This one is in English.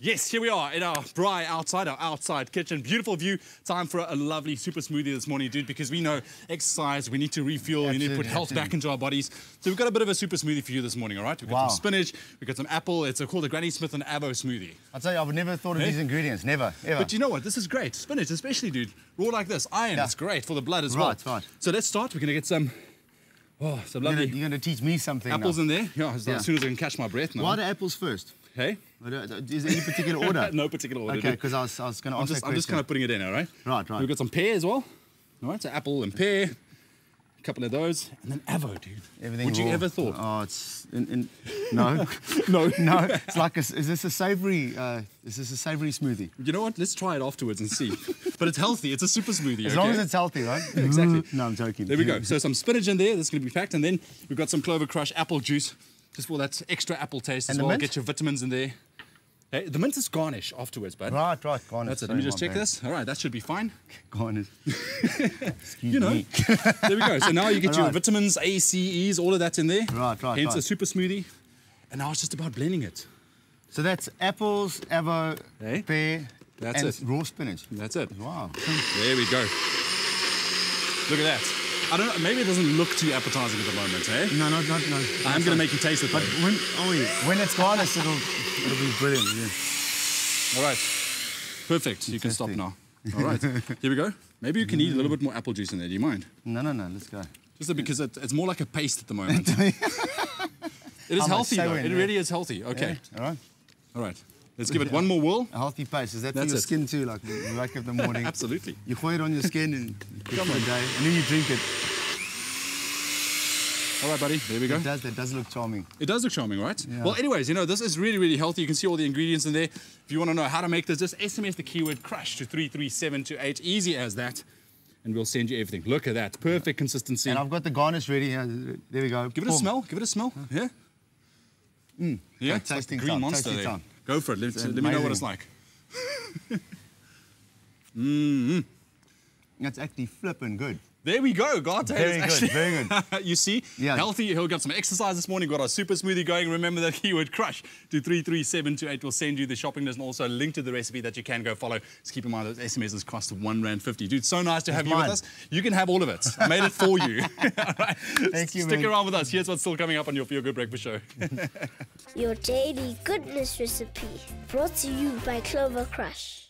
Yes, here we are in our Braai outside, our outside kitchen. Beautiful view. Time for a lovely super smoothie this morning, dude, because we know exercise, we need to refuel, we need to Absolutely, put health absolutely. back into our bodies. So we've got a bit of a super smoothie for you this morning, all right? We've got Wow. some spinach, we've got some apple. It's called a Granny Smith and Avo smoothie. I'd say I've never thought of Hey? these ingredients. Never, ever. But you know what? This is great. Spinach, especially, dude. Raw like this. Iron, Yeah. it's great for the blood as well. Right, right. So let's start. We're going to get some, oh, some lovely you're gonna teach me something apples now. in there. Yeah, as, Yeah. as soon as I can catch my breath now. Why the apples first? Hey? Is there any particular order? no particular order. Okay, because I was, I was going to ask just, I'm just kind of putting it in, all right? Right, right. We've got some pear as well. All right, so apple and pear. A couple of those. And then avo, dude. Everything Would you raw. ever thought? Oh, it's in, in, no, No. no. It's like a, is this a savoury? Uh, is this a savoury smoothie? You know what? Let's try it afterwards and see. but it's healthy. It's a super smoothie. As okay? long as it's healthy, right? Exactly. No, I'm joking. There we go. So some spinach in there. That's going to be packed. And then we've got some Clover Crush apple juice, just for that extra apple taste And as well. mint? Get your vitamins in there. Hey, the mint is garnish afterwards, bud. Right, right. Garnish. That's it. Let me just check bad. this. All right, that should be fine. Garnish. Excuse You know, me. there we go. So now you get your vitamins, A, C, E's, all of that's in there. Right, right, Hence a super smoothie. And now it's just about blending it. So that's apples, avo, Hey? pear, That's and it. raw spinach. That's it. Wow. There we go. Look at that. I don't know, maybe it doesn't look too appetizing at the moment, eh? No, no, no, no. I'm going to make you taste it though. But when, oh when it's garnished, it'll, it'll be brilliant. Yeah. All right. Perfect. You can stop now. All right. Here we go. Maybe you can eat a little bit more apple juice in there. Do you mind? No, no, no. Let's go. Just because it, it's more like a paste at the moment. it is I must healthy though. when, It yeah. really is healthy. Okay. All right. All right. Let's give it one more whirl. A healthy paste. Is that That's for your it. skin too? Like you wake up in the morning, Absolutely. you pour it on your skin and Come for on. the day, and then you drink it. All right, buddy. There we go. It does. That does look charming. It does look charming, right? Yeah. Well, anyways, you know, this is really, really healthy. You can see all the ingredients in there. If you want to know how to make this, just SMS the keyword crush to 33728. Easy as that. And we'll send you everything. Look at that. Perfect consistency. And I've got the garnish ready. here. There we go. Give it a smell. Give it a smell. Yeah? Mm. Yeah? Okay, It's like the green time, monster tasting there. time. Go for it. Let, let me know what it's like. That's actually flipping good. There we go, God. Very good, very good. you see, Yeah. healthy. He'll get some exercise this morning. Got our super smoothie going. Remember that keyword crush to 33728. We'll send you the shopping list and also a link to the recipe that you can go follow. Just keep in mind those SMSs cost one rand fifty. Dude, so nice to have you mine. with us. You can have all of it. I made it for you. all right. Thank you, Stick man. around with us. Here's what's still coming up on your Feel Good Breakfast Show. Your daily goodness recipe brought to you by Clover Crush.